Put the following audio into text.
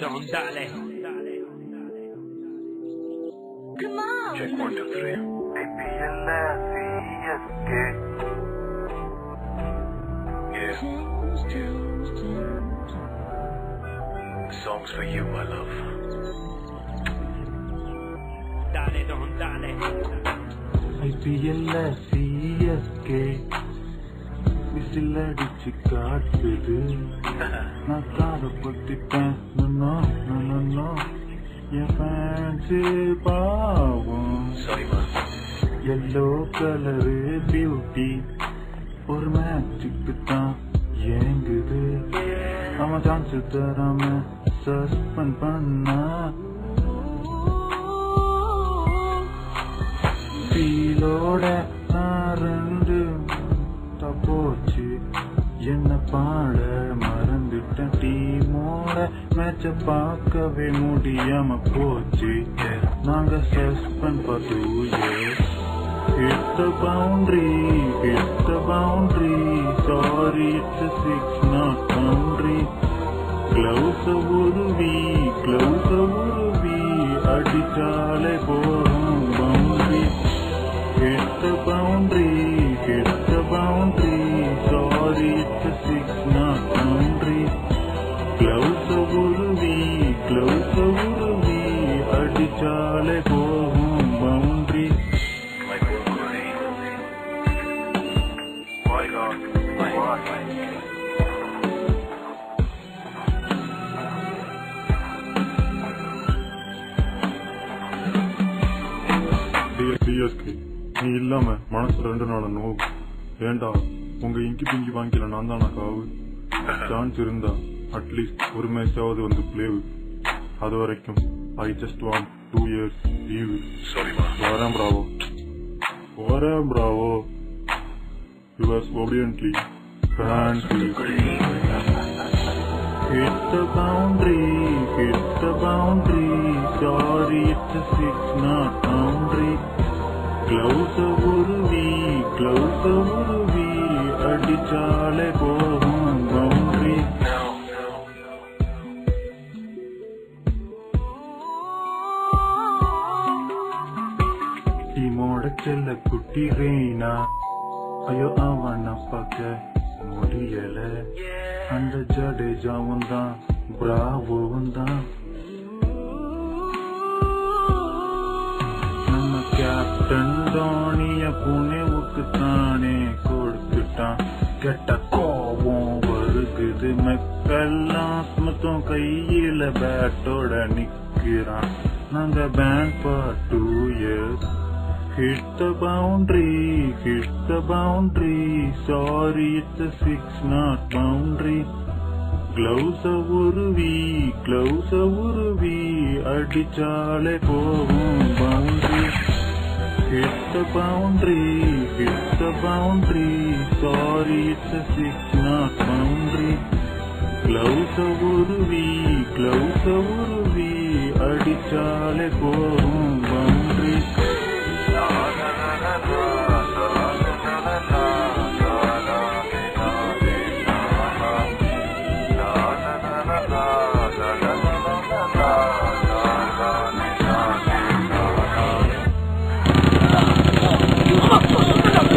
Dale, don, dale. Come on. Check one, two, three. A-P-L-S-E-S-K. Yeah, the song's for you, my love. Dale, don, dale. ஐபிஎல்ல CSK whistle அடிச்சு காட்டுது நான் காரப்பட்டுட்டேன் fans பாவம். Yellow colour beauty ஒரு மேட்சுக்கு தான் ஏங்குது அவன் சான்ஸ் தராம சஸ்பெண்ட் பண்ணா. ஃபீலோட என்ன பாட மறந்துட்டேன் டீமோட மேட்ச பார்க்கவே முடியாம போச்சு நாங்க suspend for two years Hit the boundary, hit the boundary. Sorry, it's a six, not boundary. Gloves உருவி, gloves உருவி, அடிச்சாலே போகும் boundary. Hit the boundary, போகும் boundary. டிஎஸ்கே நீ இல்லாம மனசு ரெண்டு நாள் நோவு. ஏண்டா உங்க இங்கி பிங்கி வாங்கிக்கல நான் தானா காவு? சான்ஸ் இருந்தா அட்லீஸ்ட் ஒரு மேட்சாவது வந்து பிளேவு அது வரைக்கும். I just want two years leave. Sorry, ma. Varam Bravo. Varam Bravo. He was obediently frantically. Hit the boundary, hit the boundary. Sorry, it's a six not boundary. Close the uruvi, close a uruvi. Adichale boy. டீமோட செல்ல குட்டி ரெய்னா ஐயோ அவன பார்க்க முடியல அந்த ஜடேஜாவும் தான் பிராவோவும் தான் நம்ம கேப்டன் தோனிய புனேவுக்கு தானே கொடுத்துட்டான் கெட்ட கோபம் வருகுது மெக்கெல்லாம் மொத்தம் கையில பேட்டோட நிக்கிறான் நாங்க பேங்க் பா two years Hit the boundary, hit the boundary. Sorry, it's a six, not boundary. Gloves உருவி, gloves உருவி, அடிச்சாலே போகும் boundary. Hit the boundary, hit the boundary. Sorry, it's a six, not boundary. Gloves உருவி, gloves உருவி, அடிச்சாலே போகும் boundary. Come on.